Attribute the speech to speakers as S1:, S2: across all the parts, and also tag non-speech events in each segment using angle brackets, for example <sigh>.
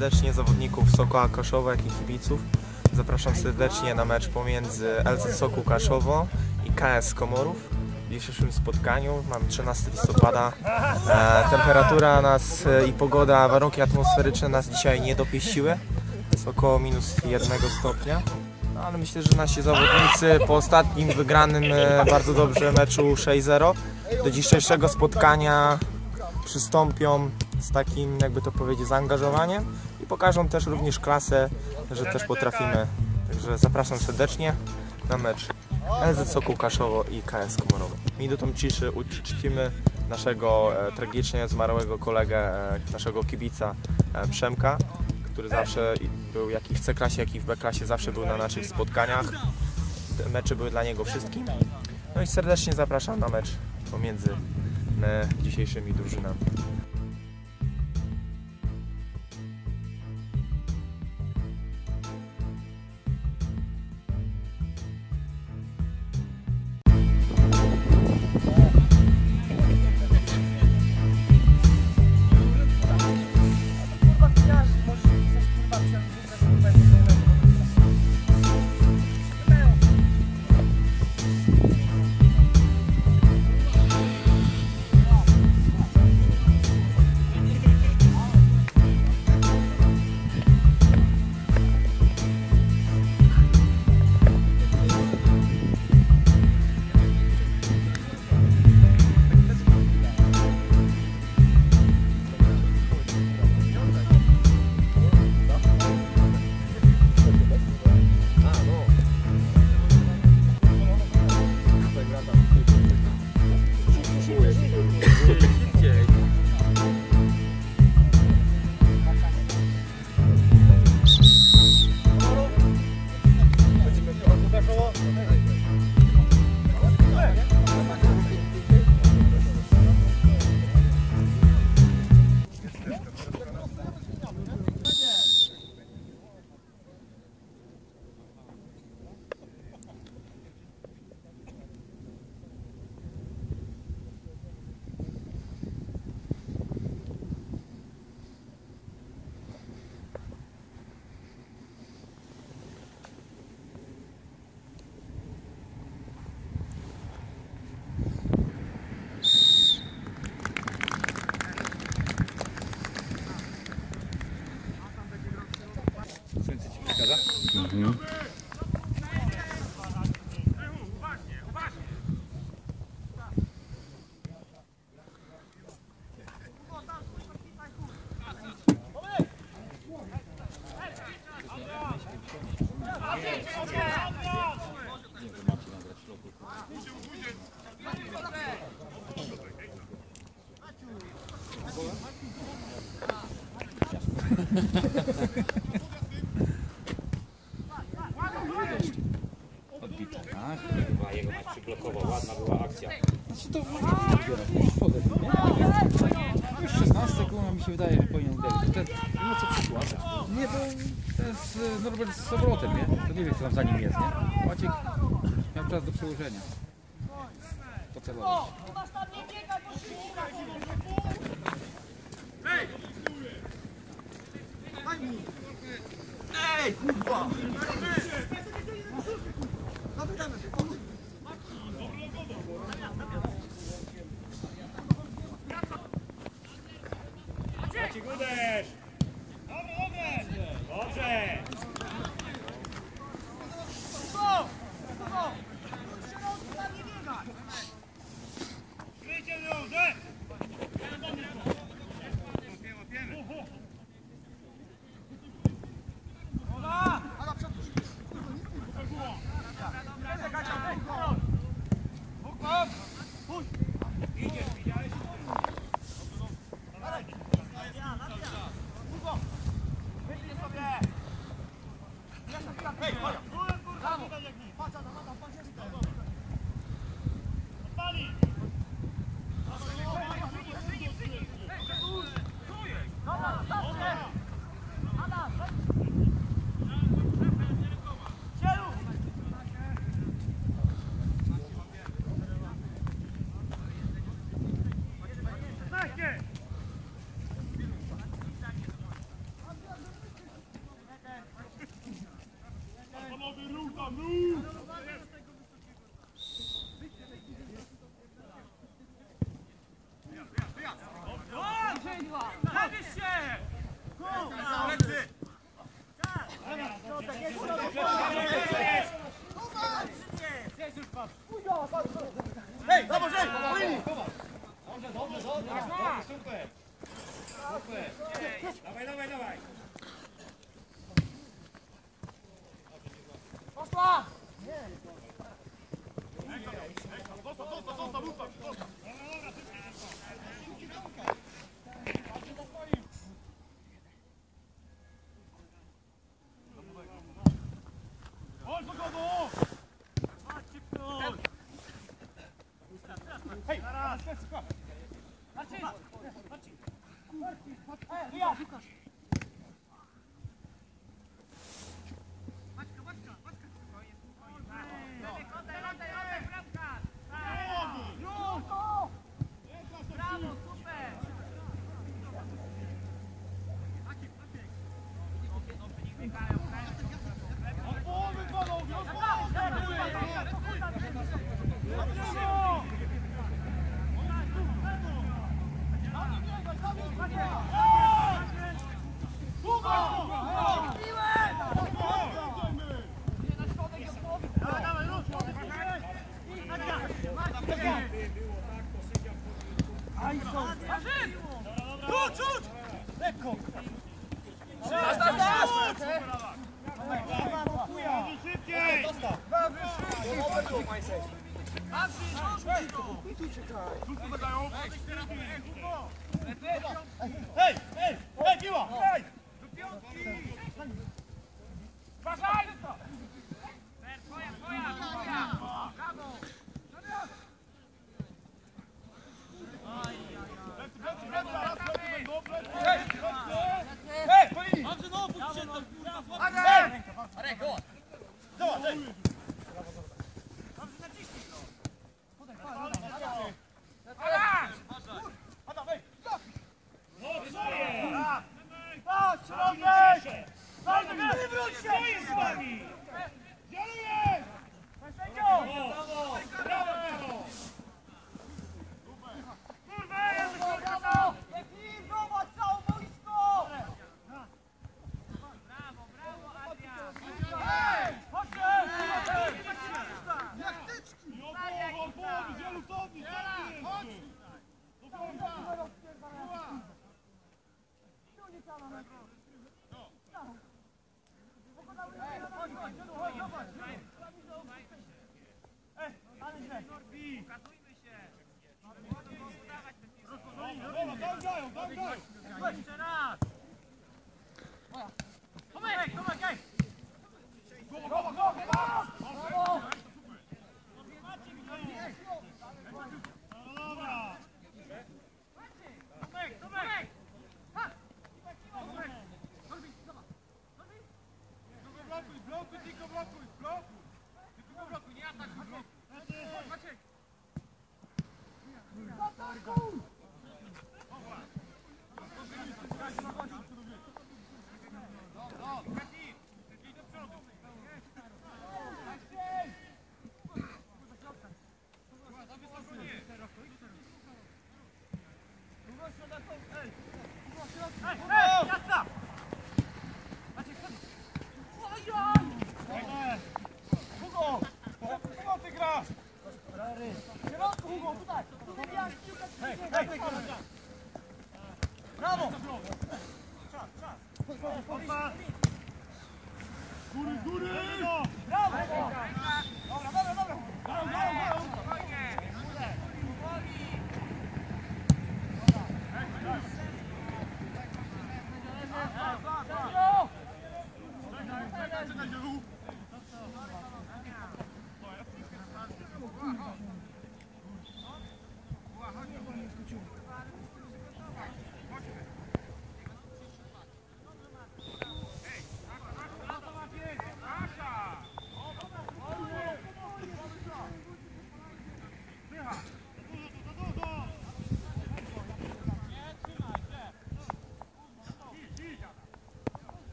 S1: serdecznie zawodników Sokoła Kaszowa, jak i kibiców. Zapraszam serdecznie na mecz pomiędzy LC Sokół Kaszowo i KS Komorów. W dzisiejszym spotkaniu mamy 13 listopada. E, temperatura nas e, i pogoda, warunki atmosferyczne nas dzisiaj nie dopieściły. Jest około minus 1 stopnia. No, ale myślę, że nasi zawodnicy po ostatnim wygranym e, bardzo dobrze meczu 6-0 do dzisiejszego spotkania przystąpią z takim, jakby to powiedzieć, zaangażowaniem pokażą też również klasę, że też potrafimy. Także zapraszam serdecznie na mecz LZ Sokół Kaszowo i KS Komorowo. Minutą ciszy uczcimy naszego e, tragicznie zmarłego kolegę, e, naszego kibica e, Przemka, który zawsze był jak i w C-klasie, jak i w B-klasie, zawsze był na naszych spotkaniach. Te mecze były dla niego wszystkim. No i serdecznie zapraszam na mecz pomiędzy e, dzisiejszymi drużynami.
S2: Odbita, tak?
S3: Chyba jego mać przyblokował, ładna była akcja.
S2: Znaczy to nie? Już 16 kurwa mi się wydaje, że powinien uderzyć. Ten,
S3: No co przykłada?
S2: nie, to, jest e, Norbert z obrotem, nie? To nie wiem, co tam za nim jest, nie? Maciek miał czas do przełożenia. Pocelować.
S3: Maciek, Move!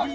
S3: Ja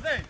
S3: czas,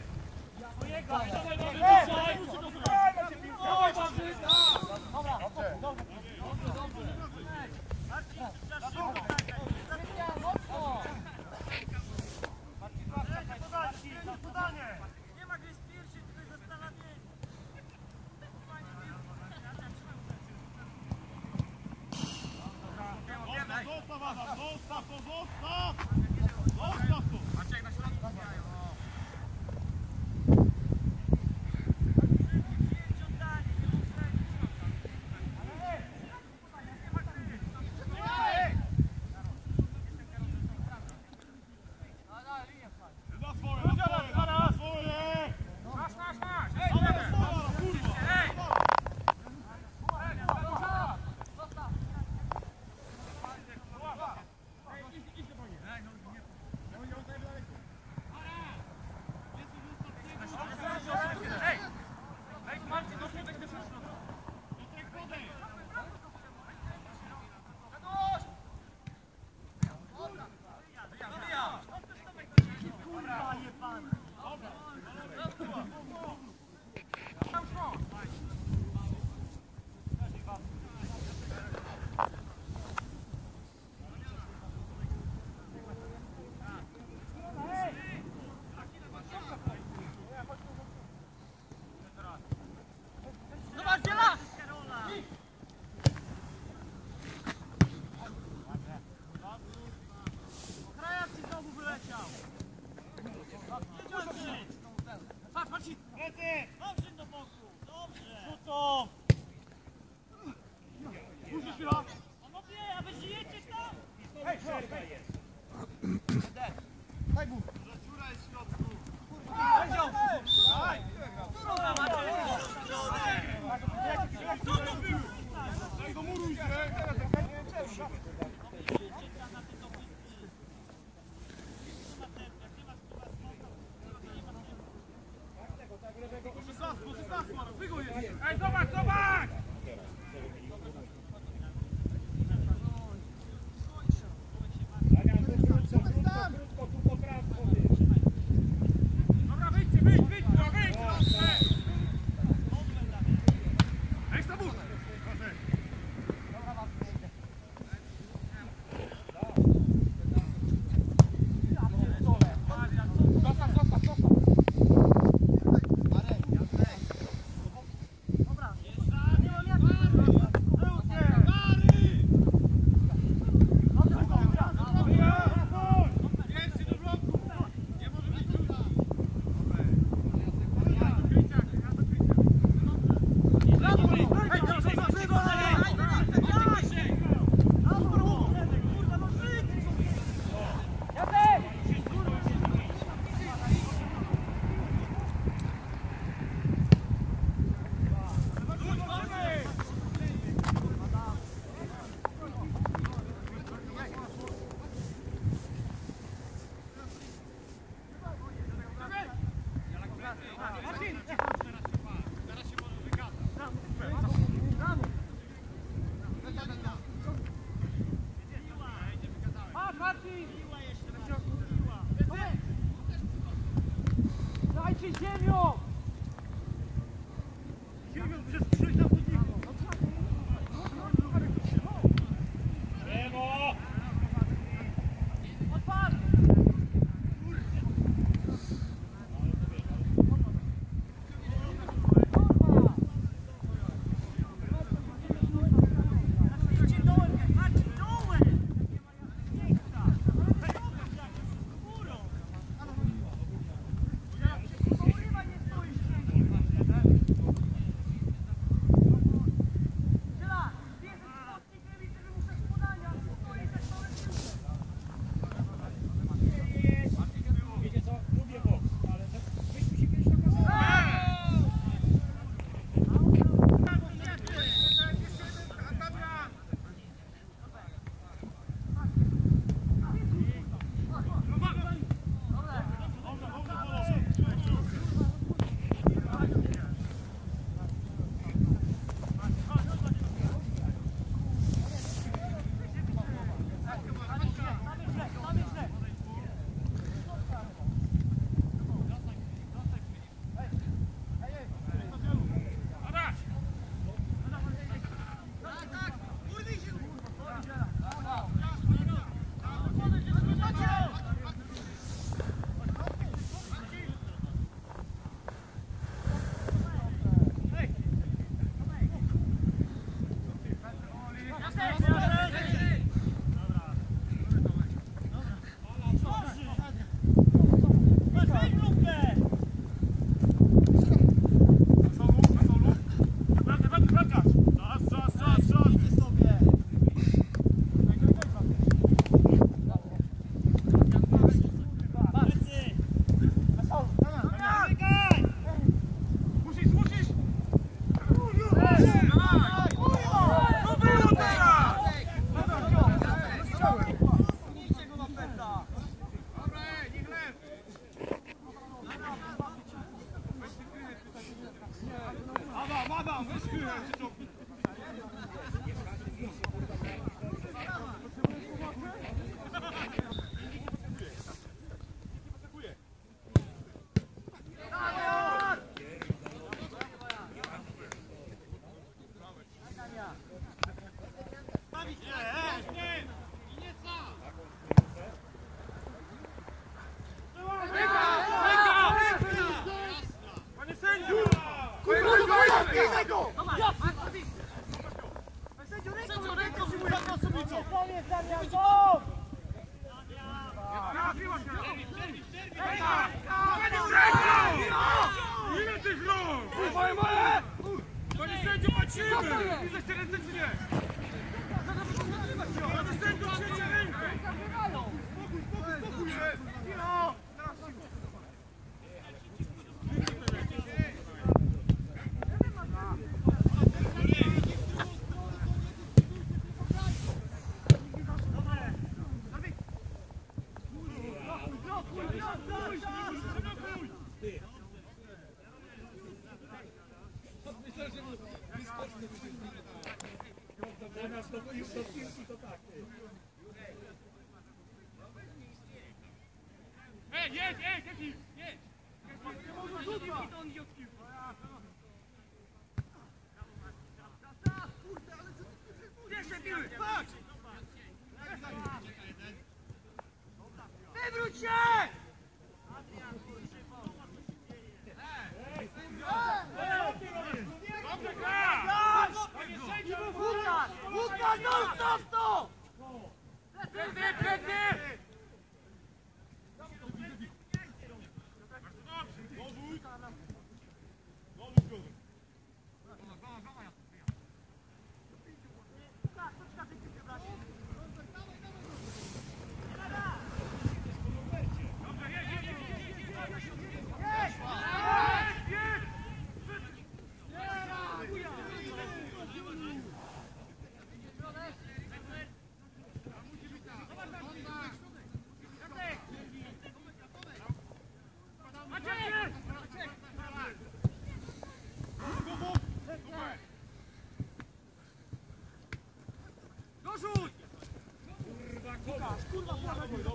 S3: Kurwa, kurwa, kurwa,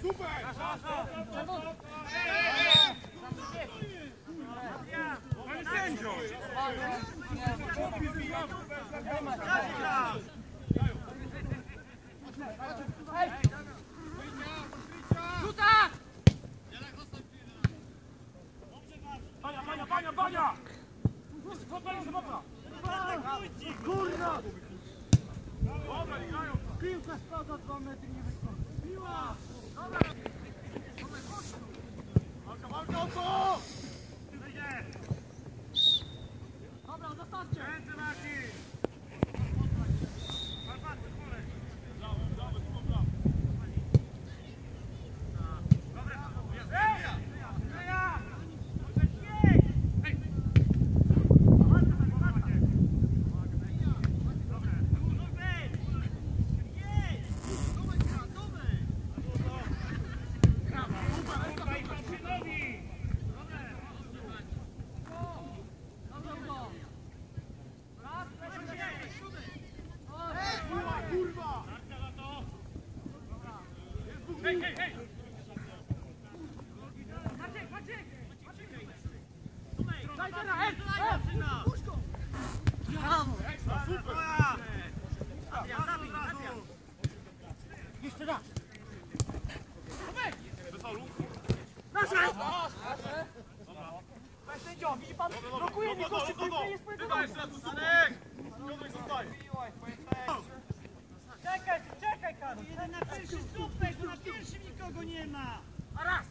S3: Super! Panie sędzio! Bania, bania, bania, bania! Złapali się, dobra! Kurwa! Dobra, nie grają!
S4: Piłka spada 2 metry nie wyskoczy. Piła!
S3: Walka, walka o to!
S4: Dobra, zostawcie!
S3: Ręce nasi! Hej, hej, hej!
S4: Daj teraz, ej, ej! Puszko! Brawo!
S3: Super!
S4: Jeszcze raz! Panie sędzio, Blokuje mi gości, piłka jest mojego
S3: Dawaj,
S4: nogi.
S3: Stratu, Stanek! Piotrek zostaje!
S4: Czekaj, czekaj, Karol! Jeden na pierwszy super, bo na pierwszym nikogo nie ma! A raz!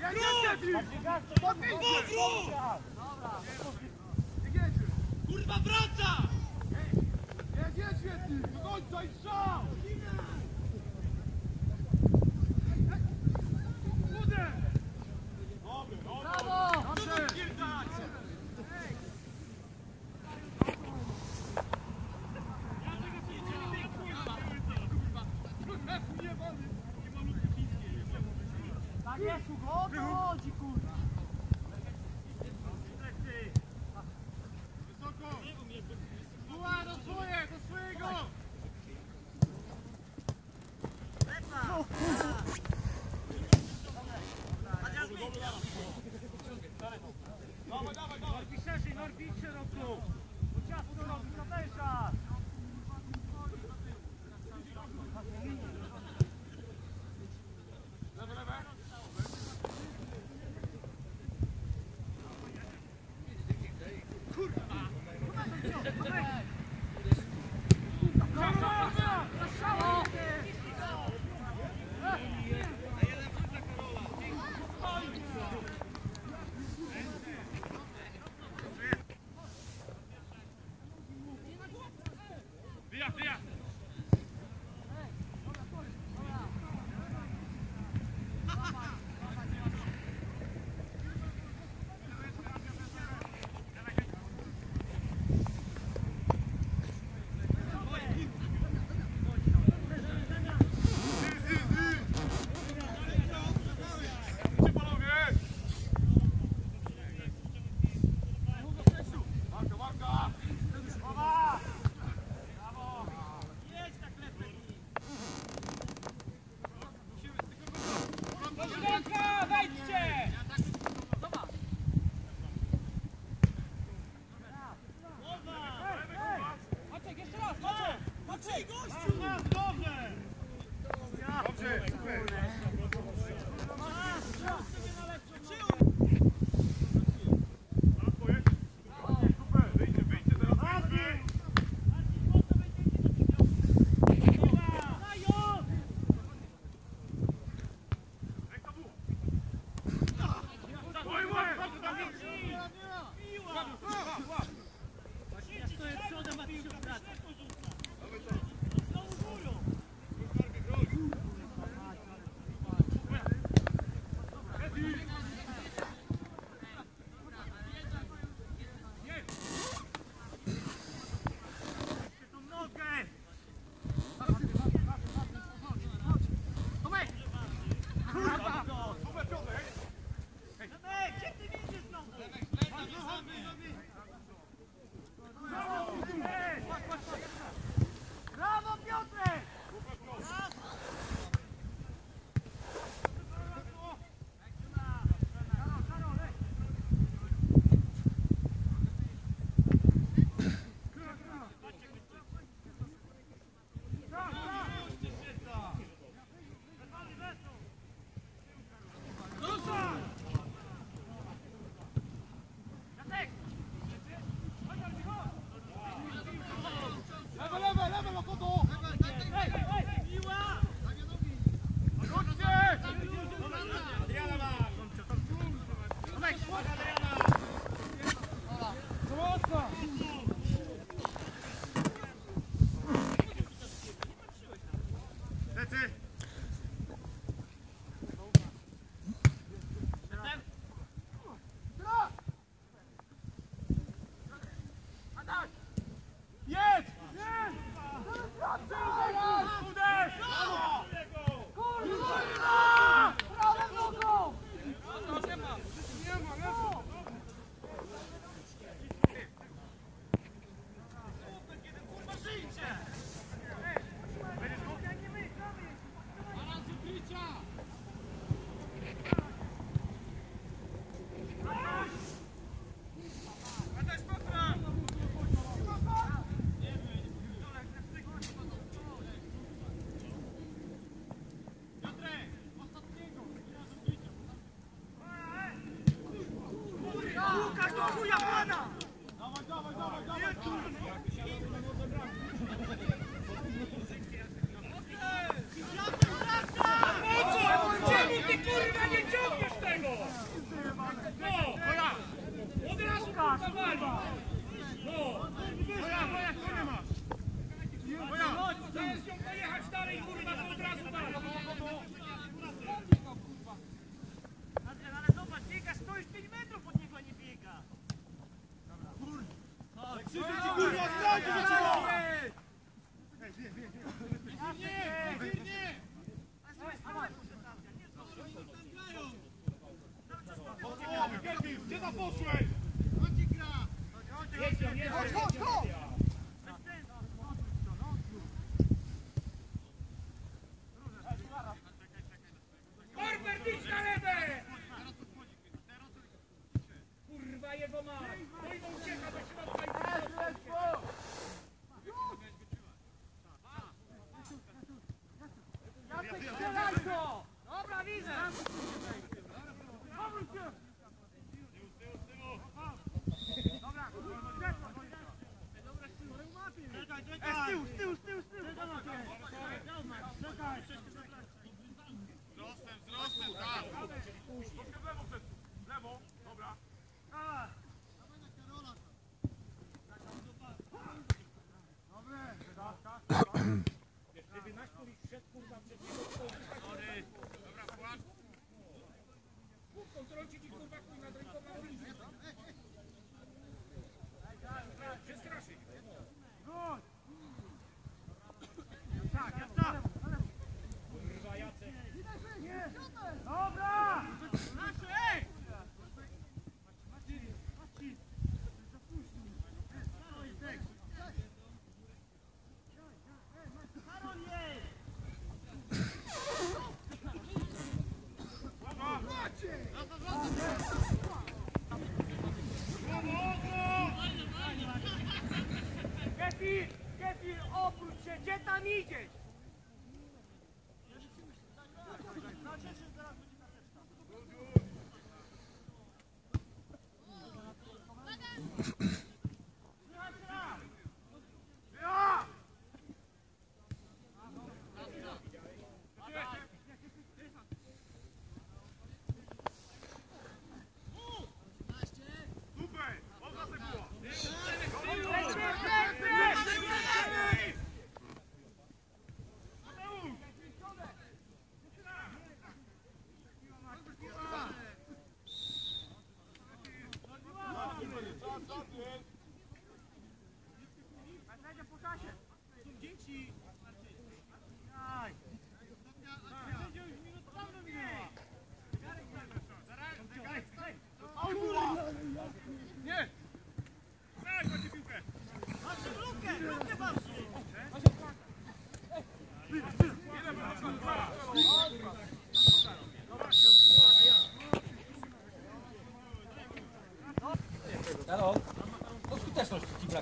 S3: Ja nie debil! Kurwa wraca! Jedź, jedź, jedź! Do końca i strzał! Dobry,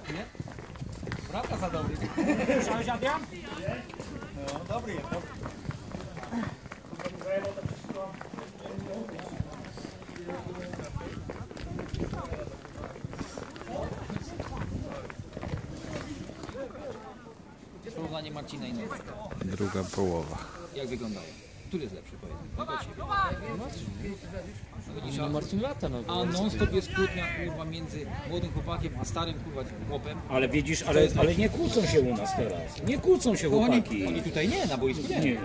S2: brakuje. Bramka za dobry.
S3: Słyszałeś, Adrian?
S2: No, dobry jest. Dobry. Porównanie Marcina i Nowaka.
S5: Druga połowa.
S2: Jak wyglądają? Który jest lepszy, powiedz? No ciebie.
S6: No Marcin lata, no.
S2: A non-stop jest kłótnia kurwa między młodym chłopakiem a starym kurwa chłopem.
S3: Ale widzisz, ale, ale nie kłócą się u nas teraz. Nie kłócą się
S2: Oni,
S3: chłopaki.
S2: oni tutaj nie, na boisku nie.
S3: Nie, nie.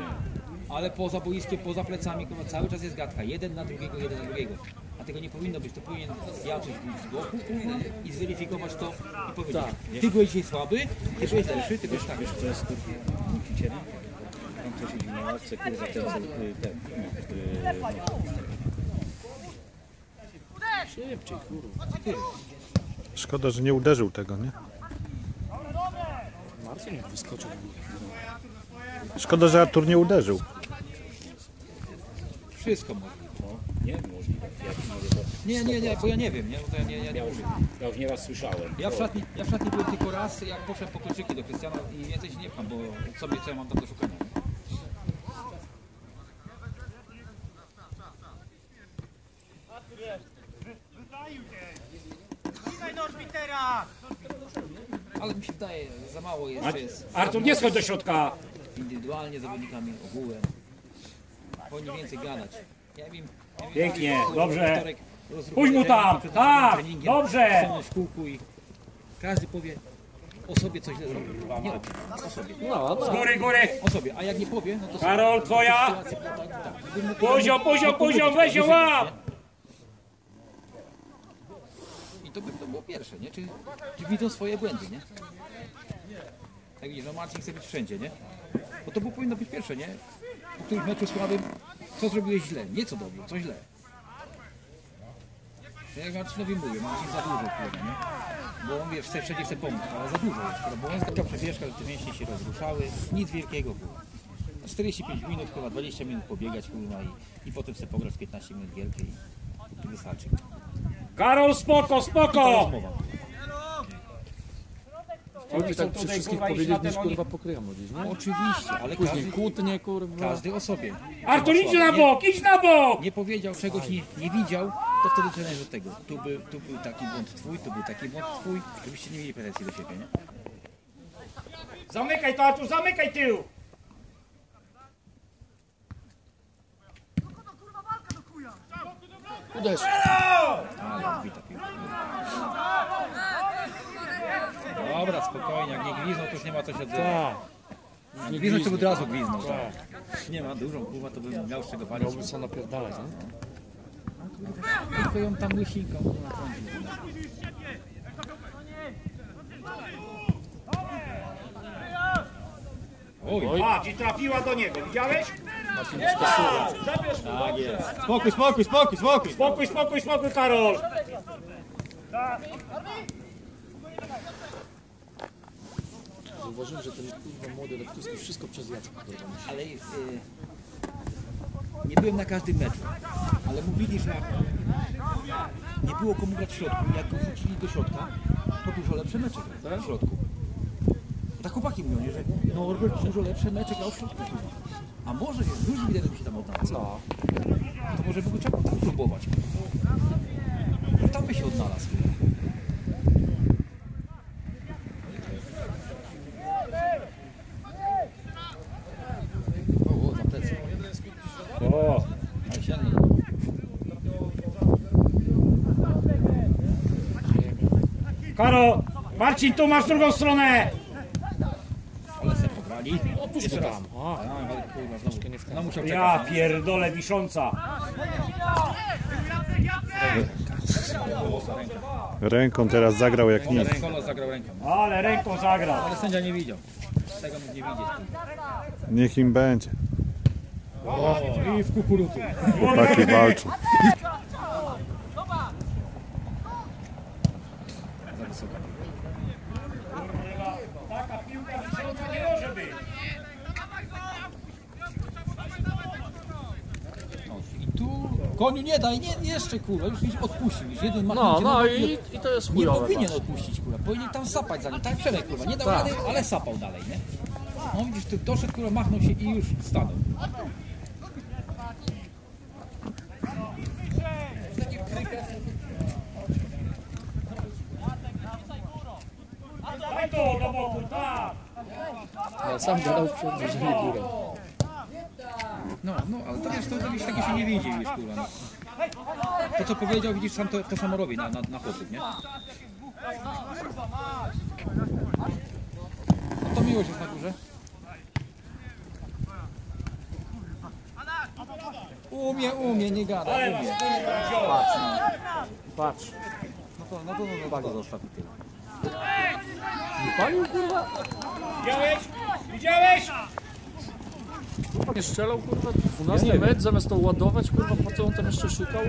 S2: Ale poza boiskiem, poza plecami kurwa, cały czas jest gadka. Jeden na drugiego, jeden na drugiego. A tego nie powinno być. To powinien ja coś z boku kurwa, i zweryfikować to i powiedzieć. Ty byłeś dzisiaj słaby, ty byłeś lepszy, ty byłeś tak.
S3: Wiesz, to jest kurwa? Tam ktoś siedzi na ławce, kurwa, ten, ten, ten,
S6: Szybciej, kurwa.
S5: Szkoda, że nie uderzył tego, nie?
S6: Marcin jak wyskoczył.
S5: Szkoda, że Artur nie uderzył.
S2: Wszystko może.
S3: no, nie, możliwe. To
S2: Nie, nie, nie, bo ja nie wiem, nie? Bo to ja nie, ja nie
S3: ja już, ja już nieraz słyszałem.
S2: Ja w, szatni, ja w szatni byłem tylko raz, jak poszedłem po kluczyki do Krystiana i więcej się nie pcham, bo sobie co ja mam tam do szukania. nie?
S7: Słuchaj Norbitera!
S2: Ale mi się wydaje, za mało jeszcze jest
S3: Artur, nie schodź do środka!
S2: indywidualnie zawodnikami, ogółem. Powinni więcej gadać. Ja wiem, ja wiem
S3: Pięknie, dobrze.
S2: wtorek
S3: Puść mu tam,
S2: trening,
S3: tak,
S2: treningiem,
S3: dobrze.
S2: stanąć w kółku i każdy powie o sobie coś źle zrobił. Nie o sobie.
S6: No,
S3: Z
S6: no.
S3: góry, góry!
S2: O sobie, a jak nie powie, no to.
S3: Karol, twoja!
S2: Sytuacja, tak, tak.
S3: Poziom, poziom, poziom, weź ją łap!
S2: nie? To by to było pierwsze, nie? Czy, czy widzą swoje błędy, nie? Jak widzisz, no Marcin chce być wszędzie, nie? Bo to było, powinno być pierwsze, nie? Po którymś meczu słabym, co zrobiłeś źle? Nie co dobrze, co źle. Ja jak Marcinowi mówię, Marcin za dużo, kurwa, nie? Bo on wiesz, chce, wszędzie chce pomóc, ale za dużo jest, bo on zgrał przebieszka, że te mięśnie się rozruszały, nic wielkiego, kurwa. 45 minut, kurwa, 20 minut pobiegać, kurwa, i, i potem sobie pograć 15 minut wielkie wystarczy.
S3: Karol, spoko, spoko!
S6: Lepiej tak
S3: tutaj,
S6: przy wszystkich
S3: kurwa, iść
S6: powiedzieć
S3: na
S6: niż
S3: ten, oni-
S6: kurwa pokryją gdzieś, nie?
S2: Oczywiście, ale
S6: Później
S2: każdy,
S6: kłótnie, kurwa.
S2: każdy o sobie.
S3: Artur, idź na bok, idź na bok!
S2: Nie powiedział czegoś, nie, nie widział, to wtedy trener od tego. Tu był, tu był taki błąd twój, tu był taki błąd twój, żebyście nie mieli pretensji do siebie, nie?
S3: Zamykaj to, Artur, zamykaj tył!
S6: Uderz.
S2: Dobra, spokojnie, jak nie gwizdną, to już nie ma co się odzywać.
S6: Tak.
S2: Nie gwizdnąć, to by od razu gwizdnął, tak. Nie ma dużą kurwa, to bym miał z czego walić.
S6: Miałby co napierdalać, nie?
S2: Tylko ją tam łysinką na trąci. Oj,
S3: Patrz, i trafiła do niego, widziałeś?
S2: Tak jest. Spokój, spokój, spokój, spokój.
S3: Spokój, spokój, spokój, Karol!
S6: Zauważyłem, że ten kurwa młody Lewkowski wszystko przez Jacka.
S2: Ale y, nie byłem na każdym meczu, ale mówili, że nie było komu grać w środku, jak go wrócili do środka, to dużo lepsze mecze grał w środku. Tak chłopaki mówią, nie, że Norbert dużo lepsze mecze grał w środku. A może jest, już widać, żeby się tam odnalazł.
S6: No.
S2: To może by go trzeba tak próbować. Tam by się odnalazł. O, o, za plecy.
S3: O,
S2: Ale sięgnij.
S3: Karo! Marcin, tu masz drugą stronę!
S2: Ale se pograli. Raz.
S6: tam. A,
S2: ale kurwa, No musiał
S3: Ja pierdolę wisząca! Ręką teraz zagrał jak nic.
S2: Kolo zagrał ręką.
S3: Ale ręką zagrał.
S2: Ale sędzia nie widział. Tego nie widzieć.
S3: Niech im będzie.
S2: O, i w kukurutu.
S3: Chłopaki walczą.
S2: Za wysoka.
S3: Taka piłka w środku nie może być.
S2: O, I tu koniu nie daj, nie, jeszcze kurwa, już widzisz, odpuścił. Już jeden ma
S6: No, no i, i to jest
S2: Nie
S6: chujowe.
S2: powinien odpuścić kurwa, powinien tam sapać za nim, tak Przemek kurwa, nie dał
S6: Tak.
S2: rady, ale sapał dalej, nie? No widzisz, tu doszedł kurwa, machnął się i już stanął.
S3: Daj to do boku, tak!
S6: Ale sam gadał że nie górę.
S2: No, no, ale to wiesz, to, to wiesz, takie się nie widzi, wiesz kurwa. No. To co powiedział, widzisz, sam to, to samo robi na, na, na chłopów, nie? No to miłość jest na górze. Umie, umie, nie gada, umie.
S6: Patrz.
S2: No to, no to, no to bardzo zostaw i tyle.
S6: Palił kurwa?
S3: Widziałeś? Widziałeś?
S6: Nie strzelał kurwa 12 metr, zamiast to ładować kurwa, po co on tam jeszcze szukał?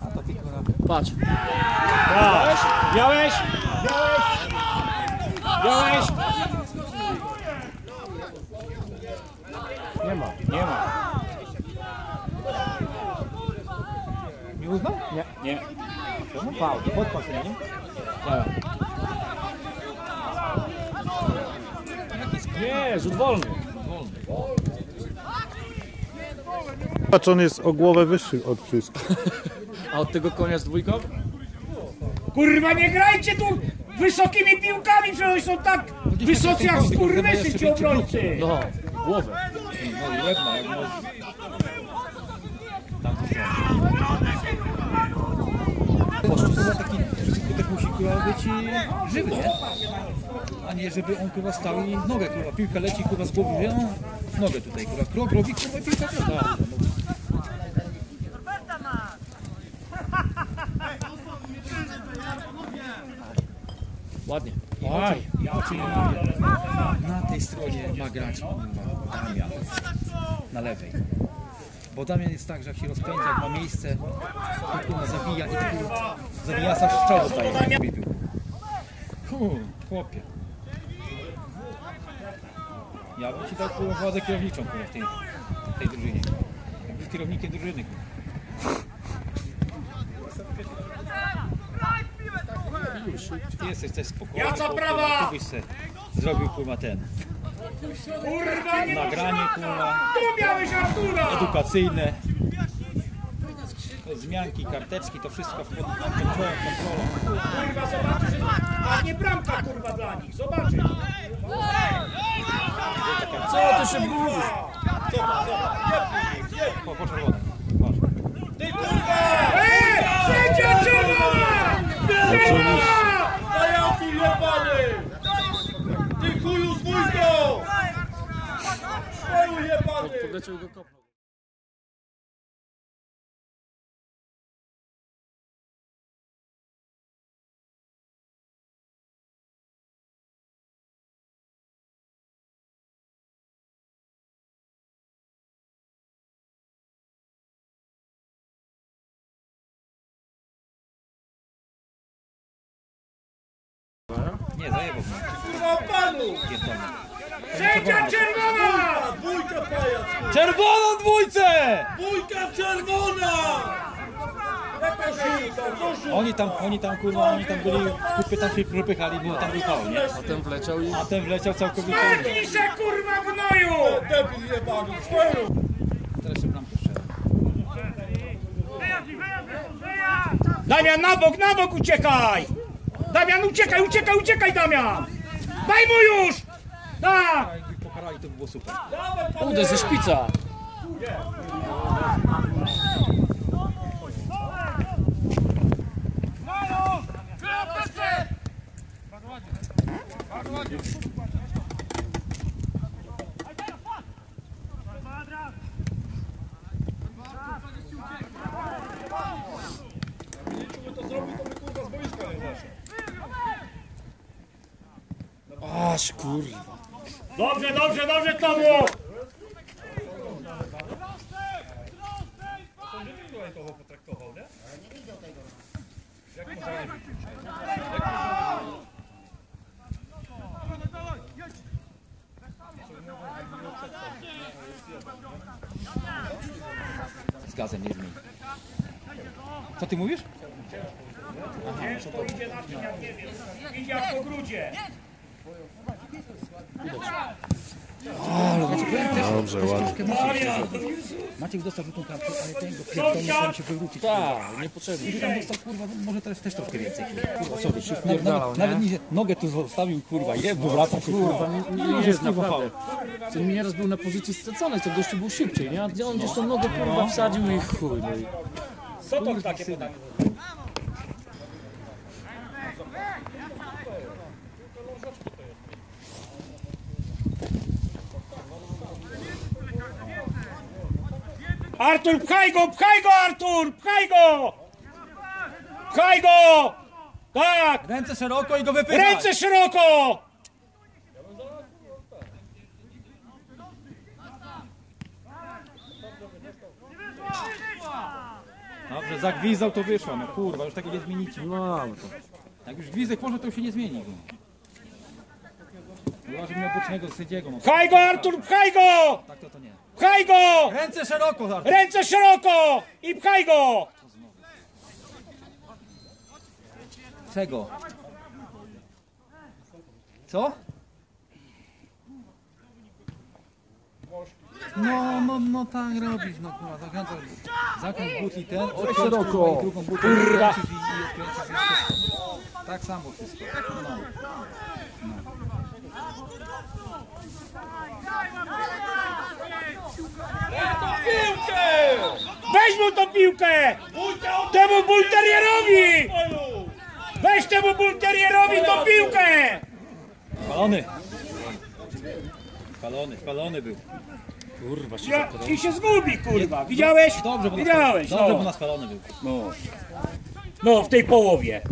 S2: A to.
S6: Patrz.
S3: Tak. Widziałeś? Widziałeś? Nie ma, nie ma.
S2: Nie uznał?
S3: Nie, nie.
S2: No pał, podpas, nie?
S6: Nie, rzut wolny.
S3: Patrz, on jest o głowę wyższy od wszystkich.
S6: A od tego konia z dwójką?
S3: Kurwa, nie grajcie tu wysokimi piłkami, przecież są tak wysocy jak skurwysy ci obrońcy.
S6: No, głowę.
S2: No i jak może. Poszło chyba taki skutek musi kurwa być żywy, nie? A nie, żeby on kurwa stał i nogę kurwa, piłka leci kurwa z głowy, wie, no, nogę tutaj kurwa, krok robi kurwa piłka gra.
S6: Ładnie.
S2: Aj, ja nie mówię. Na tej stronie ma grać kurwa Damian. Na lewej. Bo Damian jest tak, że jak się rozpędza, jak ma miejsce, to kurwa zawija i kurwa zawija za strzał daje. Kur, chłopie. Ja bym ci dał kurwa władzę kierowniczą kurwa w tej, w tej drużynie. Jakbyś kierownikiem drużyny. kurwa. Ty jesteś też spokojny.
S3: Ja co prawa!
S2: zrobił kurwa ten.
S3: Kurwa, nie
S2: Nagranie kurwa
S3: tu miałeś Artura!
S2: edukacyjne. Zmianki, karteczki, to wszystko pod kontrolą, kontrolą.
S3: Kurwa, zobaczysz, a nie bramka kurwa dla nich, zobaczysz.
S6: Co ty się
S2: po czerwonym. Masz.
S3: Ty kurwa! Ej! Sędzia czerwona! Czerwona!
S8: Dajaku jebany! Ty chuju z wójtą! Chuju jebany!
S6: Podleciał go
S2: Czerwoną dwójce!
S8: Dwójka czerwona!
S2: Oni tam, oni tam kurwa, oni tam byli w kupie, tam się propychali, bo tam był faul, nie?
S6: A ten wleciał i...
S2: A ten wleciał całkowicie.
S3: Zamknij się kurwa gnoju!
S2: Teraz się bramkę strzela.
S3: Damian, na bok, na bok uciekaj! Damian, uciekaj, uciekaj, uciekaj, Damian! Daj mu już! Tak!
S2: To by było super.
S6: Uderz ze szpica! Aż kurwa.
S3: Dobrze, dobrze, dobrze to było!
S2: Z gazem nie zmieni. Co ty mówisz?
S3: Ciężko idzie na tym, jak nie wiem. Idzie jak po grudzie.
S5: Dobrze, ładnie.
S2: Maciek dostał rzutą kartkę, ale ten go tam się wywrócić.
S6: Tak, niepotrzebnie.
S2: Gdyby tam dostał kurwa, no może teraz też troszkę więcej. Kurwa, sorry, szybko. Nawet, nawet nie, nogę tu zostawił, kurwa, je, wywraca się, kurwa.
S6: Nie, nie, jest naprawdę. Co mi nieraz był na pozycji straconej, to gościu był szybciej, nie? A gdzie on gdzieś tą nogę kurwa wsadził i chuj. No i...
S3: Co to takie podanie? Artur, pchaj go, pchaj go, Artur, pchaj go! Pchaj go! Tak!
S2: Ręce szeroko i go wypychaj!
S3: Ręce szeroko!
S2: Dobrze, zagwizdał to wyszło, no kurwa, już tego nie zmienicie.
S6: No,
S2: Jak już gwizdek poszedł, to już się nie zmieni. Chyba, że miał bocznego sędziego, no
S3: Pchaj go, Artur, pchaj go!
S2: tak to to nie.
S3: Pchaj go!
S2: Ręce szeroko, Artur!
S3: Ręce szeroko! I pchaj go!
S2: Czego? Co? No, no, no tak robisz, no kurwa, zakręcasz, zakręć butli ten, odkręć
S6: szeroko.
S2: kurwa, i drugą butlę odkręcisz i, i odkręcisz i wszystko. Tak samo wszystko. No.
S3: Weź mu tą piłkę! Temu bulterierowi! Weź temu bulterierowi tą piłkę!
S2: Spalony! Spalony, spalony był.
S6: kurwa się
S3: Ja. I się zgubi, kurwa. Widziałeś?
S2: Dobrze, bo
S3: Widziałeś,
S2: dobrze, bo
S3: no.
S2: na spalony był.
S3: no. No, w tej połowie.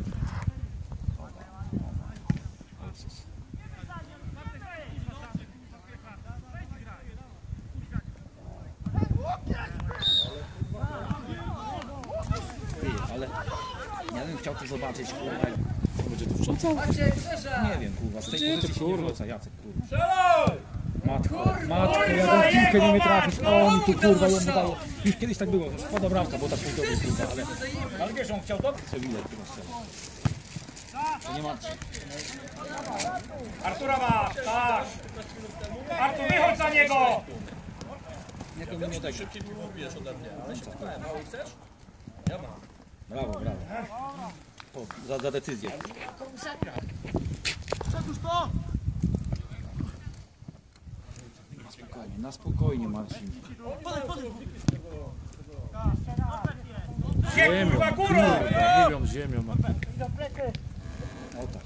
S2: Ty, ale ja bym chciał to zobaczyć, kurwa.
S6: Wrzucał?
S2: Nie wiem, kurwa, z tej pozycji się nie
S6: kurwa?
S2: wrzuca, Jacek, kurwa. Matko, matko, ja tą piłkę nie trafisz, a oni tu kurwa ją dają. Już kiedyś tak było, spada bramka, bo tak pójdowy kurwa, ale...
S3: Ale wiesz, on chciał to?
S2: Sevilla kurwa strzela. To nie się.
S3: Artura ma, tak. Artur, wychodź za niego!
S2: Nie to nie tego. Brawo, brawo. O, za, za decyzję. Na spokojnie, na spokojnie Marcin.
S3: Gdzie, kurwa, górą!
S6: Nie wiem, z ziemią. ma.
S2: O tak.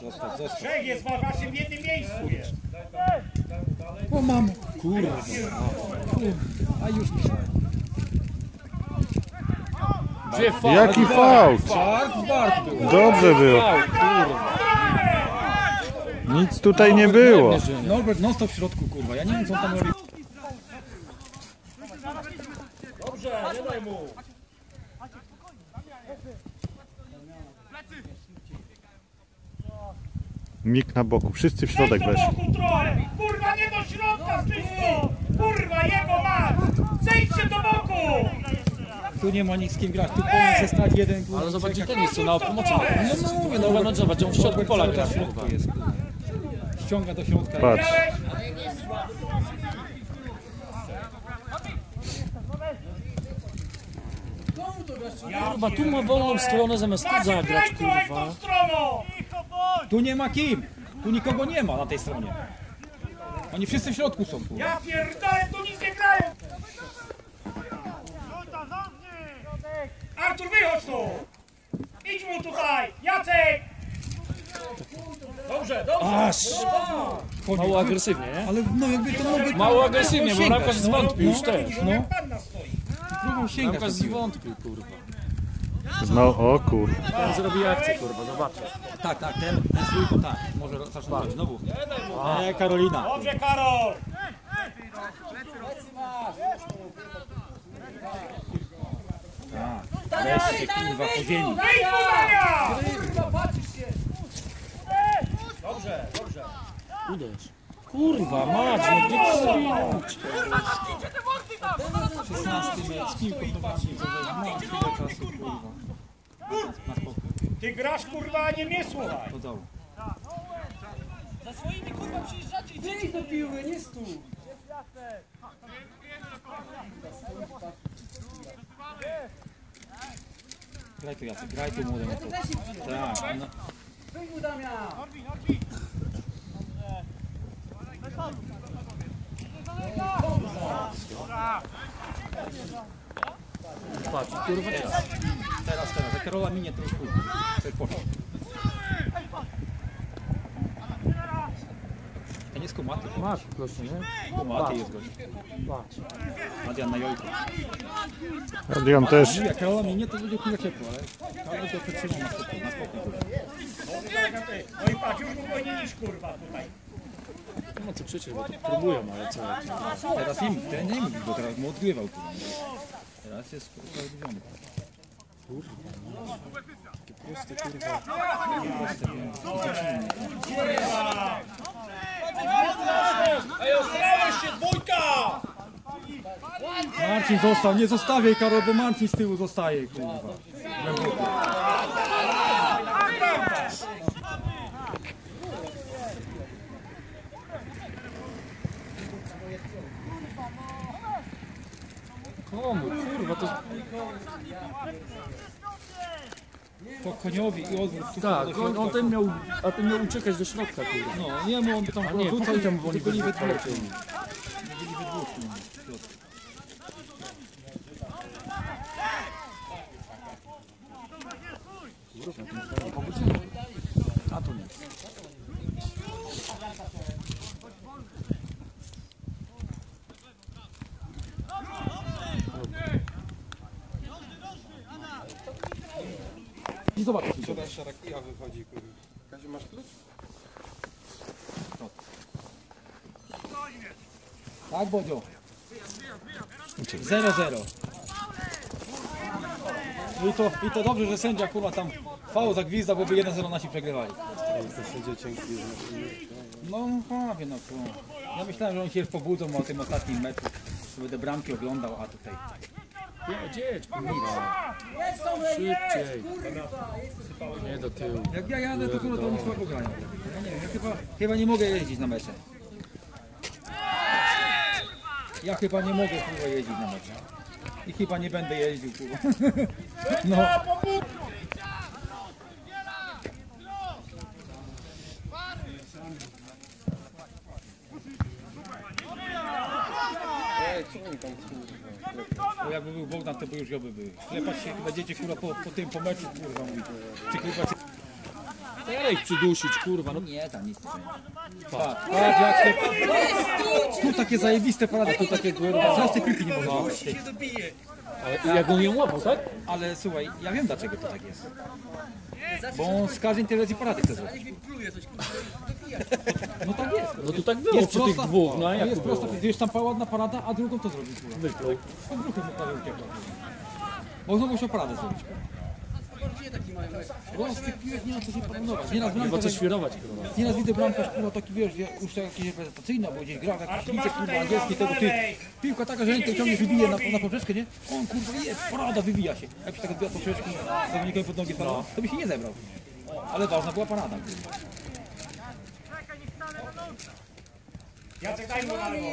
S2: Zostaw, zostaw.
S3: Trzech jest w waszym jednym miejscu jest.
S2: O mamo. Kurwa. A już myślałem.
S6: Gdzie?
S5: Jaki
S2: był.
S5: Dobrze było. Nic tutaj nie było.
S2: Norbert non stop w środku, kurwa. Ja nie wiem co on tam robi.
S5: Mik na boku, wszyscy w środek weszli.
S3: Kurwa, nie do środka wszystko! Kurwa, jego mać! Zejdźcie do boku!
S2: Tu nie ma nic z kim grać, tu powinien się stać jeden kurwa.
S6: Ale zobacz, gdzie
S2: czekać.
S6: ten jest, co na pomocy.
S2: No, no, mówię,
S6: No, no, zobacz, on w środku pola gra.
S2: W środku jest, kurwa. Ściąga do środka.
S9: Patrz.
S6: Kurwa, tu ma wolną stronę zamiast tu zagrać, kurwa.
S10: stroną!
S2: Tu nie ma kim! Tu nikogo nie ma na tej stronie. Oni wszyscy w środku są, kurwa.
S10: Ja pierdolę, tu nic nie grają! Artur, wychodź tu! Idź mu tutaj! Jacek! Dobrze, dobrze!
S6: Aż! Mało agresywnie, nie?
S2: Ale no jakby to mogło...
S6: Mało agresywnie, bo Ramkarz zwątpił już też.
S2: No, sięgać. Piłki.
S6: zwątpił, kurwa.
S9: Znowu, o kur...
S6: Ten zrobi akcję, kurwa, zobaczcie.
S2: Tak, tak, ten, ten swój, tak. Może zacząć znowu. Nie, Karolina.
S10: Dobrze, Karol!
S2: Wreszcie, kurwa, po ziemi.
S10: Wyjdź mu Dania!
S6: Uderz. Kurwa, mać, no gdzie to zrobić?
S2: 16 mecz, z piłką to właśnie, to no, chwilę czasu, kurwa. Na spokój,
S10: Ty grasz, kurwa, a nie mnie słuchaj!
S2: to dołu. Graj tu Jacek, graj tu młodemu. Tak, no.
S6: Patrz, kurwa, czas.
S2: Teraz, teraz, jak Karola minie, to już poszło. To nie jest kumaty,
S6: Masz gościu, nie?
S2: kumaty jest gość. Adrian na jojku.
S9: Adrian też.
S2: Jak Karola minie, to będzie kurwa ciepło, ale Karol to przetrzyma na spokój, na spokój. kurwa.
S10: No i patrz, już mu wolniej niż kurwa tutaj.
S6: Nie ma co krzyczeć, bo tu próbują, ale co?
S2: Teraz mógł, ten nie mógł, bo teraz mu odgrywał. kurwa. Teraz jest usprawiedliwiony.
S6: Prosty, kurwa.
S2: Marcin został, nie zostawiaj Karol, bo Marcin z tyłu zostaje, kurwa.
S6: Komu? Kurwa, to...
S2: Koniowi i odwrót. tu
S6: Tak, on,
S2: środka.
S6: on ten miał... A ten miał uciekać do środka, kurwa.
S2: No, on tam
S6: A nie,
S2: rzucał,
S6: pokój tam, oni
S2: nie
S6: wybuchali.
S2: dwóch. Nie byli we dwóch. kurwa, w środku. A to nie. I zobacz, co się Tak, Bodzio. 0-0. No I to, I to dobrze, że sędzia kurwa tam fał zagwizda, bo by 1-0 nasi przegrywali. No prawie no kurwa. Ja myślałem, że oni się już pobudzą o tym ostatnim meczu. że Będę bramki oglądał, a tutaj.
S6: Jedź, kurwa. Szybciej. Nie do tyłu.
S2: Jak ja jadę, to kurwa to oni słabo grają. Ja nie wiem, ja chyba, chyba nie mogę jeździć na mecze. Ja chyba nie mogę kurwa jeździć na mecze. I chyba nie będę jeździł kurwa. No. Bo jakby był Bogdan, to by już joby były. Klepać się będziecie kurwa po, po tym po meczu kurwa mówić. Czy klepać
S6: Daj ich przydusić, kurwa. No
S2: nie, tam nic nie będzie. Patrz, patrz jak te... Tu takie zajebiste parady, tu takie kurwa. Zaraz tej piłki nie złapać.
S6: ale jak on ją łapał, tak?
S2: Ale słuchaj, ja wiem dlaczego to tak jest. Bo on z każdej telewizji parady chce zrobić. No tak jest.
S6: No to tak było przy tych dwóch, no jak
S2: jest prosta, jest tam ładna parada, a drugą to zrobić. kurwa.
S6: Wyplął.
S2: Z ruchem mu prawie uciekła. Bo znowu musiał paradę zrobić. Bo z tych piłek nie ma co się porównywać. Nieraz bramka,
S6: co świrować, kurwa.
S2: nieraz widzę bramkarz, kurwa, taki wiesz, wie- już tak jakieś reprezentacyjne, bo gdzieś gra w jakiejś lice, kurwa, angielskiej, tego ty. Piłka taka, że rękę ciągnie, wybije na, na poprzeczkę, nie? On, kurwa, jest, parada, wywija się. Jak się tak odbija poprzeczki, zawodnikowi pod nogi spadł, to by się nie zebrał. Ale ważna była parada, kurwa.
S5: Jacek, daj mu na lewo.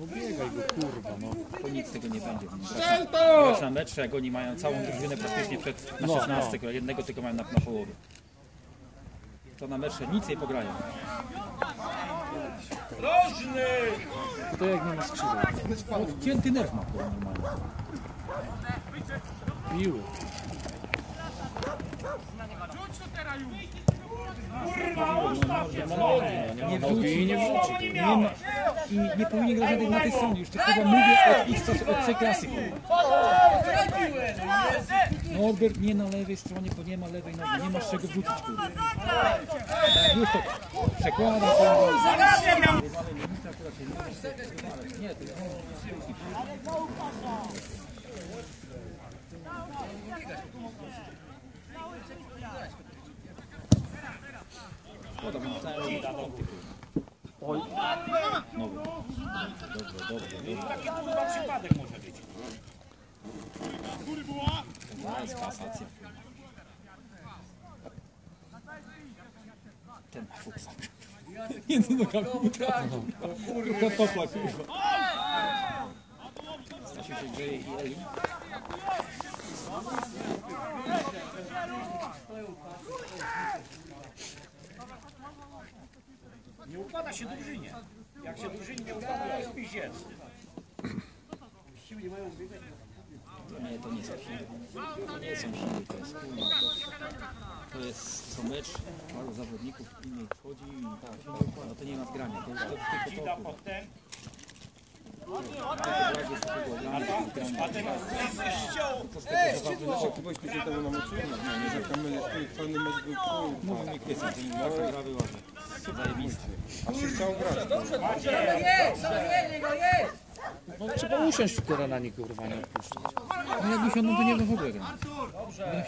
S6: No biegaj go, kurwa, no.
S2: To nic z tego nie będzie. Grasz na, grasz na mecz, jak oni mają całą drużynę praktycznie przed, na
S6: No,
S2: 16, no. jednego tylko mają na, na połowie. To na mecze nic nie pograją.
S5: Rożny!
S6: To jak nie ma skrzydeł.
S2: Odcięty nerw ma kurwa, normalnie.
S6: Piły.
S2: Nie wrzuci,
S6: nie wrzuci.
S2: nie ma, i nie powinien grać na tej, na tej stronie. Już to chyba mówię od ich stosu- od C klasy. kurwa. Norbert nie na lewej stronie, bo nie ma lewej nogi, nie ma z czego wrzucić kurwa. Jak Już to przekłada. Nie, to jest Szkoda, bo myślałem, że da punkty.
S6: Oj.
S2: Nowy. Dobrze, dobrze, dobrze.
S5: Taki kurwa przypadek może być.
S2: To jest kasacja. Ten fuksa. Między nogami utrafił. Kurwa, topla, kurwa. Stasiu się grzeje i Eli.
S5: Układa się drużynie. Jak się drużynie nie układa, to jest piździec.
S2: Nie, to nie są siły. To nie są siły, to jest kurwa. To jest co mecz, paru zawodników innych wchodzi i no to nie ma zgrania. To jest to
S11: no nie
S2: nie gra
S11: się.
S6: No trzeba usiąść teraz na nich, kurwa, nie odpuszczać.
S2: No jak usiądą, to nie będą w ogóle grać. Będą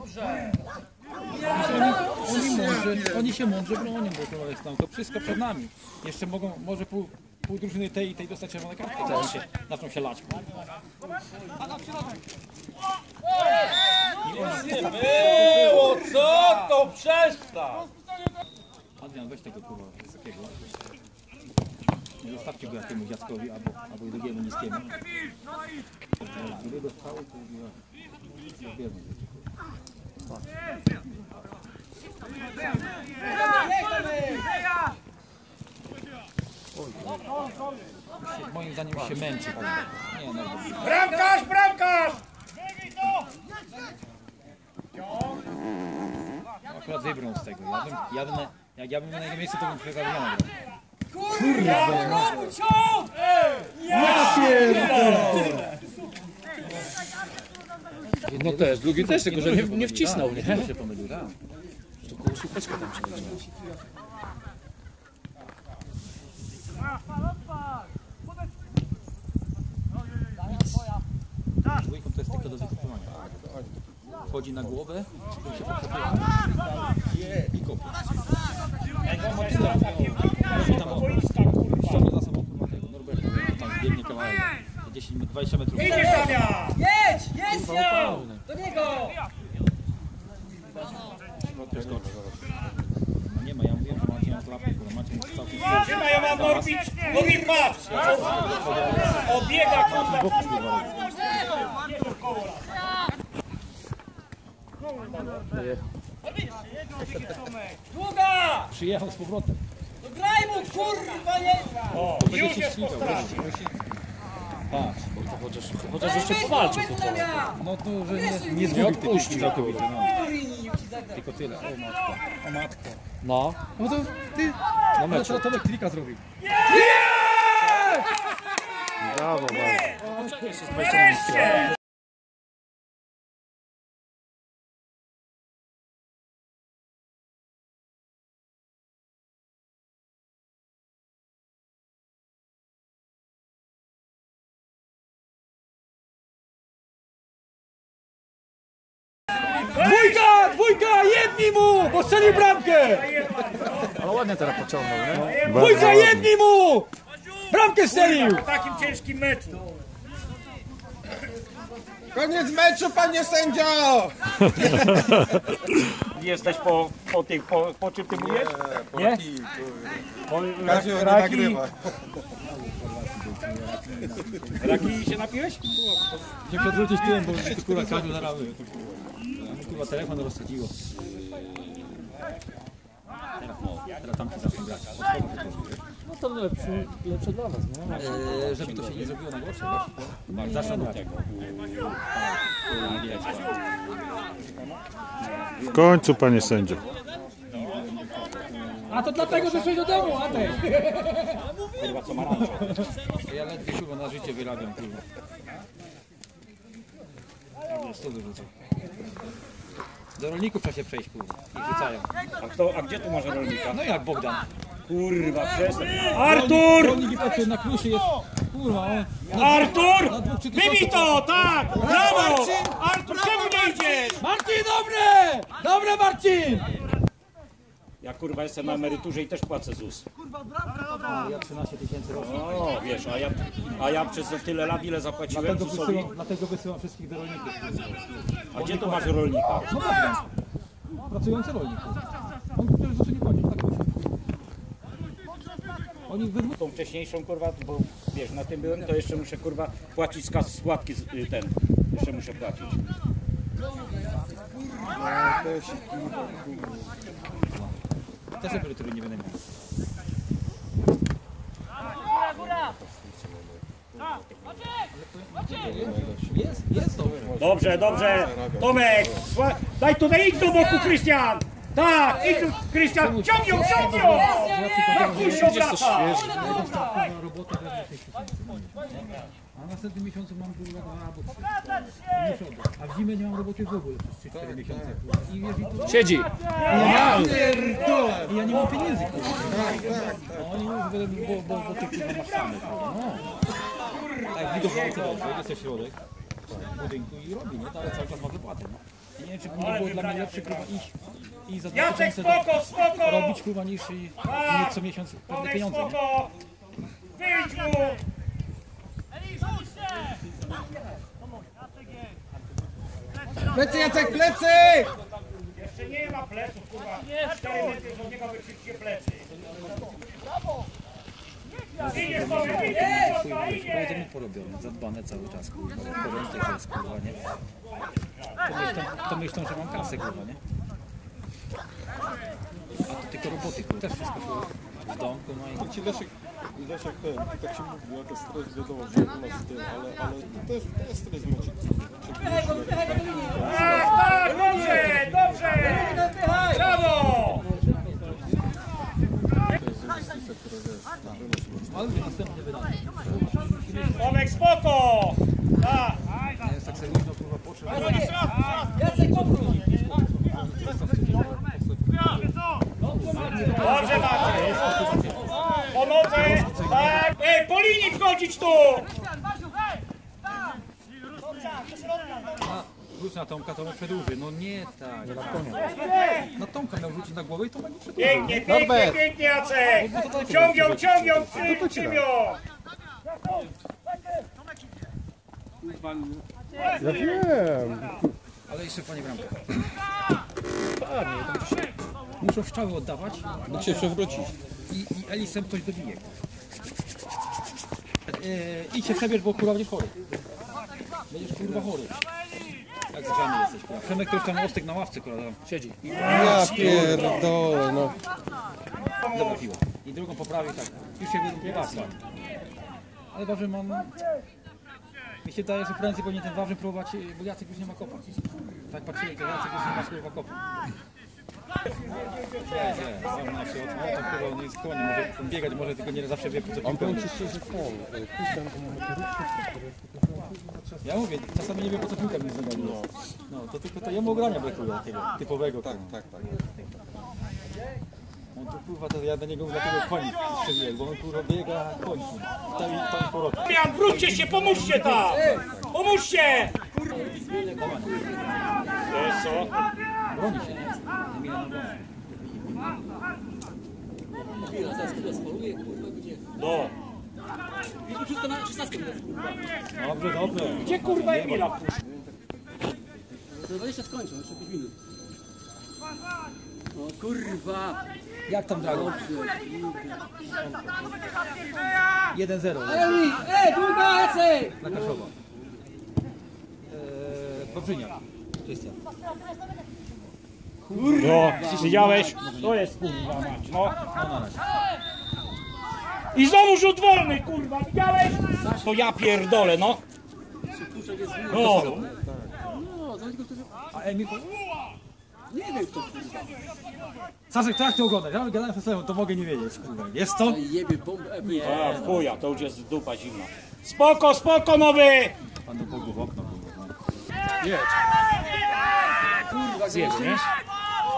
S2: siedzieć. Oni, oni, mądrze, oni się mądrze bronią, bo to jest tam, to wszystko przed nami. Jeszcze mogą, może pół, pół drużyny tej i tej dostać czerwone kartki, zaczną się, zaczną się lać.
S5: Było co to przestań!
S2: Adrian, weź tego kurwa wysokiego. Nie zostawcie go jakiemuś dziadkowi albo, albo i drugiemu niskiemu. Gdyby dostał, to kurwa, rozbierzmy się. Moim zdaniem się męczy. Nie, no.
S5: Bramkarz, bramkarz!
S2: Akurat wybrnął z tego. Ja bym, ja bym, jak ja bym na jego miejscu, to bym przekazał Jana grał.
S6: No też, drugi też, tylko że nie, nie wcisnął, nie?
S2: Się pomylił, tak.
S6: Tylko słupeczka tam przeleciała.
S2: Dwójką to jest tylko do. Wchodzi na głowę, potem się podkopuje i kopie. Tam tam. 10, 20 metrów.
S5: Idzie Damian!
S7: Jedź! Jedź nią! Do niego!
S2: No nie ma, ja mówiłem, że Maciej ma klapkę, kurwa, Maciej jest całkiem
S5: Trzyma ją mam Norwicz! Norwicz patrz! Obiega kurwa!
S7: Długa!
S2: Przyjechał z powrotem.
S7: No graj mu, kurwa, nie!
S5: O,
S2: Będzie
S5: już
S2: się
S5: jest po
S2: ścigał. Patrz,
S6: Chociaż, chociaż jeszcze powalczył to co.
S2: no to, że nie, nie piłki. całkowicie, no. Tylko tyle, o matko, o matko.
S6: No,
S2: No to ty,
S6: no
S2: no
S6: mecz.
S2: to Tomek trika zrobił.
S9: Brawo, brawo.
S5: Jedni strzeli bramkę!
S6: Ale ładnie teraz pociągnął, nie?
S5: Wójka, jedni mu! Bramkę strzelił!
S10: W takim ciężkim meczu.
S11: Koniec meczu, panie sędzio! <laughs>
S3: Jesteś po, po tych, po, po czym ty mówisz?
S11: Nie?
S3: Po
S11: Kaziu nie
S3: raki,
S11: nagrywa.
S3: raki się napiłeś?
S2: Nie przewrócić tyłem, bo kurwa Kaziu zaraz kurwa telefon rozsadziło. Teraz, teraz tam się zacznie grać.
S6: No to lepsze, lepsze dla was, nie?
S2: Eee, żeby to się nie zrobiło na gorsze, wiesz? Zaczną od tego.
S9: W końcu, panie sędzio.
S5: A to dlatego, że szłeś do domu, Antek!
S3: Kurwa, co ma rancho.
S2: Ja ledwie kurwa na życie wyrabiam kurwa. Ja sto wyrzucę. Do rolników trzeba się przejść kurwa. I rzucają.
S3: A, kto, a gdzie tu masz rolnika?
S2: No jak Bogdan.
S3: Kurwa, przestań.
S10: Artur!
S2: Rolnik i patrzy na klusie jest. Kurwa on.
S10: Artur! Wybij to, tak! Brawo! Artur, czemu nie idziesz?
S5: Marcin, dobre! Dobre, Marcin!
S3: Ja kurwa jestem na emeryturze i też płacę ZUS.
S2: Ja 13 tysięcy rocznie.
S3: O, wiesz, a ja, a ja przez tyle lat ile zapłaciłem
S2: Dlatego
S3: ZUS-owi.
S2: wysyłam, dlatego wysyłam wszystkich do rolników.
S3: A gdzie tu masz rolnika?
S2: No. Pracujący rolnik. On tyle rzeczy nie płaci, tak musi. Oni wydwóch
S3: Tą wcześniejszą kurwa, bo wiesz, na tym byłem, to jeszcze muszę kurwa płacić z kasy składki z- y, ten. Jeszcze muszę płacić.
S2: Też emerytury nie będę miał. Jest, jest to.
S3: Dobrze, dobrze. Tomek, sła- daj tutaj, idź do boku, Krystian. Tak, idź tu, Krystian, ciągnią, ciągnią. Na chuj się obraca.
S2: robotę we mnie 6 tysięcy. A w następnym miesiącu mam kurwa dwa albo trzy. Oddać. A w zimę nie mam roboty w ogóle przez 3-4 miesiące. kurwa. I wiesz, i to...
S6: Siedzi!
S2: I ja nie mam pieniędzy, kurwa. No oni mówią, że bo, bo, bo ty kurwa masz same, kurwa. No. Tak, dobrze, jest to środek w budynku i robi, nie? To Ale cały czas ma wypłatę, no. I nie wiem, czy nie było dla mnie lepsze, kurwa, iść i za
S10: Jacek,
S2: 2000
S10: spoko, spoko!
S2: robić, kurwa, niż i mieć co miesiąc pewne
S10: Tomek,
S2: pieniądze, nie?
S10: spoko! Wyjdź mu!
S11: Plecy, Jacek, plecy!
S10: Jeszcze nie ma pleców, kurwa. 4 metry od niego wykrzyczcie plecy. Idzie Tomek, idzie,
S2: Kurwa, już porobione, zadbane cały czas, kurwa, porządek jest, kurwa, nie? To myślą, to myślą, że mam kasę, kurwa, nie? A to tylko roboty, kurwa, też wszystko kurwa, w domku, no i...
S11: Ci Leszek, Leszek ten, tak się mówi, ja to stres wiadomo, że u nas tym, ale, ale to też to jest stres meczek.
S10: Tak, tak, dobrze, dobrze! Brawo! Tomek, spoko! Tak!
S2: Ja jest tak sobie luźno, kurwa, potrzeb.
S10: Dobrze macie! Po nodze! Tak! Ej, wchodzić tu!
S2: Wróć na Tomka, Tomek przedłuży. No nie tak. Na Tomka miał wrócić na głowę i Tomek nie przedłuży.
S10: Pięknie, pięknie, pięknie, Jacek! Ciągną, ciągną, przy- przymią!
S9: Ja wiem.
S2: Ale jeszcze panie bramka. Muszą strzały oddawać,
S11: Mógł się przewrócić.
S2: i, i Elisem ktoś dobije. Eee, idź się przebierz, bo kurwa będziesz chory. Będziesz kurwa chory. Jak zgrzany jesteś kurwa. Przemek to już tam ostyk na ławce kurwa tam siedzi. I
S11: Ja pierdolę, no.
S2: dobra piła. I drugą poprawi tak. Już się wybawi. Ale Wawrzyn mam... Mi się daje, że prędzej powinien ten Wawrzyn próbować, bo Jacek już nie ma kopa. Tak patrzyłem, to Jacek już nie ma kurwa kopa. Nie, nie, jak się kurwa on jest koni, może on biegać może, tylko nie zawsze wie po co piłkę.
S11: Krystian
S2: Ja mówię, czasami nie wiem po co piłka mi zadali. No. no, to tylko to jemu ogrania brakuje takiego typowego.
S11: Tak,
S2: kurwa.
S11: tak, tak.
S2: On tu kurwa, to ja do niego dlatego koń strzeliłem, bo on kurwa biega koń. I i powrotem.
S10: Damian, wróćcie się, pomóżcie tam! Pomóżcie!
S2: Broni się, nie?
S3: No.
S2: Dobrze, dobrze.
S3: Gdzie kurwa Emila?
S6: Za 20 skończą, jeszcze 5 minut. O kurwa!
S2: Jak tam Dragon? 1-0
S6: Ej, ej, długa, lecę!
S2: dla Kaszowa. Eee, Wawrzyniak. Krystian.
S3: No, widziałeś? To jest kurwa mać, no. I znowu rzut wolny, kurwa, widziałeś? To ja pierdolę, no. No,
S6: No.
S2: A Emil...
S6: Nie wiem kto kurwa.
S2: Sasek, tak to oglądać. Ja gadałem przez telefon, to mogę nie wiedzieć. Kurwa. Jest to?
S6: Jebie bombę,
S3: a w chuja, to już jest dupa zimna. Spoko, spoko, nowy!
S2: Pan do Bogu w okno. kurwa.
S6: Zjebie,
S3: nie?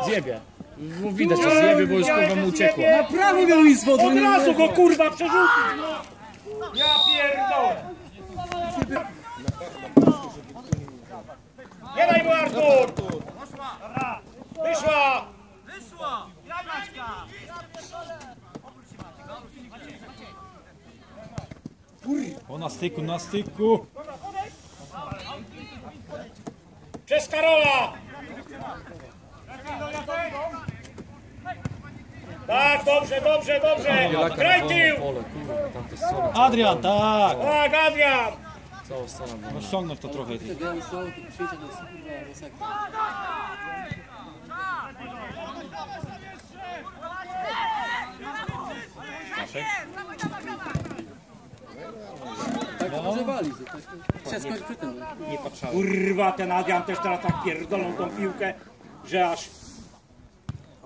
S6: Zjebie. No, widać, że zjebie, bo już kurwa mu uciekło.
S3: Na
S6: prawo miał i z wodą.
S3: Od razu go kurwa przerzucić, no. Ja pierdolę. Nie daj mu Artur! Wyszła!
S7: Maćka!
S2: O na styku, na styku.
S3: Przez Karola! Tak, dobrze, dobrze, dobrze! Graj tył!
S2: Adrian, tak.
S3: Tak, Adrian!
S2: No ściągnąć to trochę. Ty.
S6: Tak używali, tak przy tym. no.
S3: Kurwa, ten Adrian też teraz tak pierdolą tą piłkę, że aż...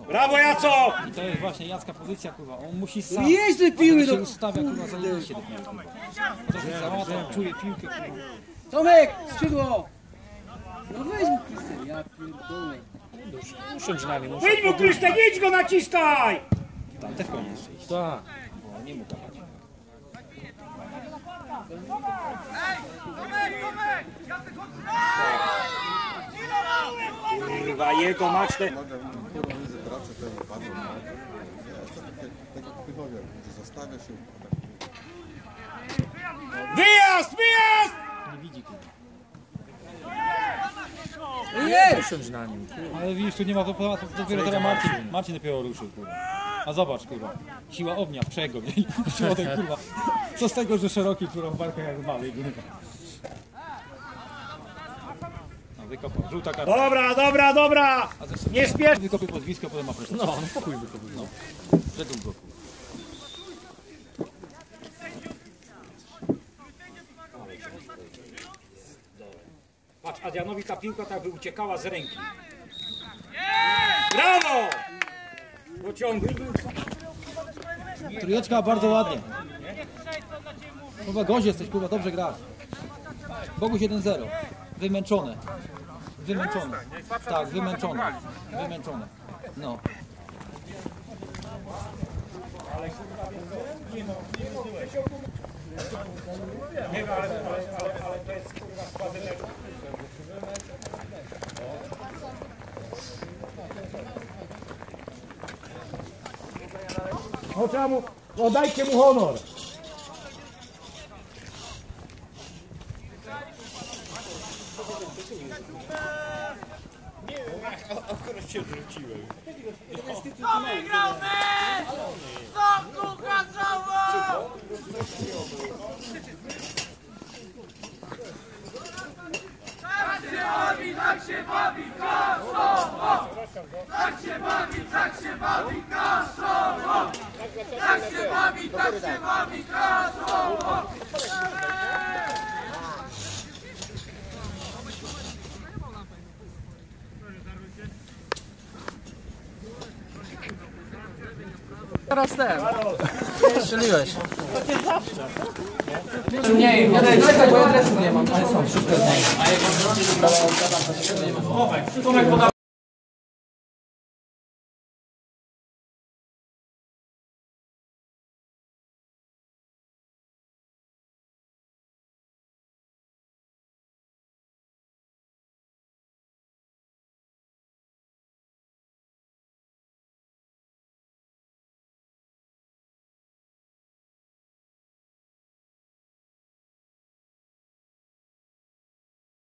S3: Brawo, Jaco!
S2: I to jest właśnie Jacka pozycja, kurwa. On musi sam.
S6: Jeźdź do piły,
S2: On się
S6: no.
S2: ustawia, kurwa, zajebiście do piłki. To się załatwia, czuje piłkę, kurwa.
S6: Tomek, skrzydło! No weź mu Krystian, ja pierdolę.
S5: Usiądź na nim,
S3: Wyjdź mu, Krystian, idź go naciskaj!
S2: Tam też powinien jeszcze iść.
S5: Tak.
S2: Bo nie mógł dawać.
S3: Kurwa, jego maczne...
S11: Takie, tak jak w Pychowie, że zostawia się,
S3: Wyjazd, wyjazd!
S2: Nie widzi, kurwa.
S6: Jest!
S5: Na nim.
S2: Ale widzisz, tu nie ma, to, to, to dopiero teraz Marcin, Marcin dopiero ruszył, kurwa. A zobacz, kurwa. Siła ognia w przego, nie? <laughs> Środek, kurwa. Co z tego, że szeroki, kurwa, w barkach jak mały, kurwa. No, wykopał. Żółta karta.
S3: Dobra, dobra, dobra! Nie spiesz!
S2: Wykopie podwisko, potem ma proszę.
S5: No, no pokój by to był.
S2: No. Że długo.
S3: Patrz, Adrianowi ta piłka tak by uciekała z ręki. Brawo! Pociągnij.
S2: Trójeczka bardzo ładnie. Kurwa, gość jesteś, kurwa, dobrze grasz. Boguś 1-0. Wymęczone. Wymęczone. Tak, wymęczone. Wymęczone. No.
S3: No trzeba mu, oddajcie mu honor. cię wrzuciłem.
S10: To wygramy! Znowu!
S3: Tak się bawi, tak się bawi, kaszowo! Tak się bawi, tak się bawi, kaszowo! Tak się bawi, tak się bawi, kaszowo!
S6: Teraz ten. Strzeliłeś. Nie, nie, czekaj, bo ja adresu nie mam. Ale są, wszystko jest.